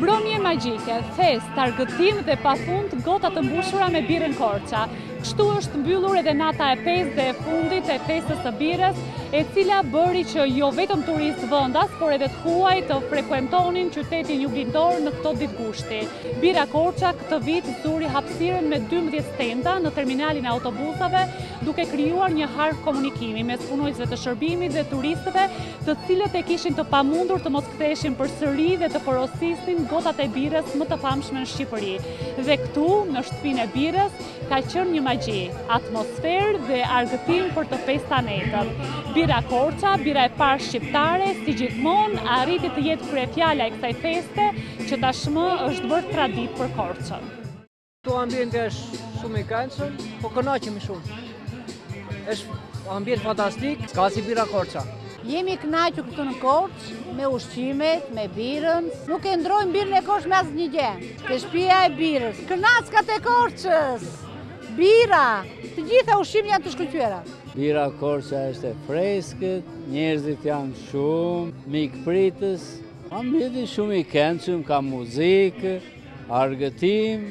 Mbrëmje magjike, festë, argëtim dhe pafund gota të mbushura me birën Korça. Kështu është mbyllur edhe nata e 5 dhe e fundit e festës së birës, e cila bëri që jo vetëm turistë vendas, por edhe të huaj të frekuentonin qytetin juglindor në këto ditë gushti. Bira Korça këtë vit zuri hapësirën me 12 stenda në terminalin e autobusëve, duke krijuar një hark komunikimi mes punonjësve të shërbimit dhe turistëve të cilët e kishin të pamundur të mos ktheheshin përsëri dhe të porosisin gotat e birës më të famshme në Shqipëri. Dhe këtu, në shtëpinë e birës, ka qenë një magji, atmosferë dhe argëtim për të pesta netët. Bira Korça, bira e parë shqiptare, si gjithmonë, arriti të jetë kryefjala e kësaj feste, që tashmë është bërë traditë për Korçën. Këtu ambienti është shumë i këndshëm, po kënaqemi shumë. Është ambient fantastik, s'ka si bira Korça. Jemi kënaqur këtu në Korçë me ushqimet, me birën. Nuk e ndrojmë birën e Korçës me asnjë gjë. Te shtëpia e birës. Kërnackat e Korçës. Bira, të gjitha ushqimet janë të shkëlqyera. Bira Korça është e freskët, njerëzit janë shumë mikpritës, ambienti shumë i këndshëm, ka muzikë, Argëtim.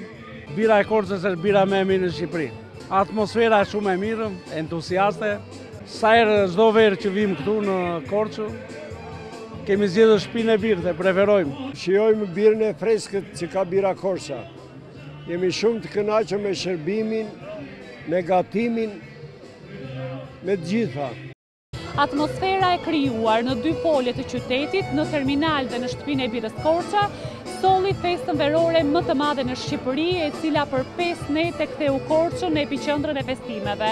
Bira e Korçës është bira më e mirë në Shqipëri. Atmosfera është shumë e mirë, entuziaste. Sa herë çdo verë që vijmë këtu në Korçë, kemi zgjedhur shpinë e birës dhe preferojmë. Shijojmë birën e freskët që ka bira Korça. Jemi shumë të kënaqur me shërbimin, me gatimin, me të gjitha. Atmosfera e krijuar në dy pole të qytetit, në terminal dhe në shtëpinë e Birës Korça, solli festën verore më të madhe në Shqipëri, e cila për 5 nete ktheu Korçën në epiqendrën e festimeve.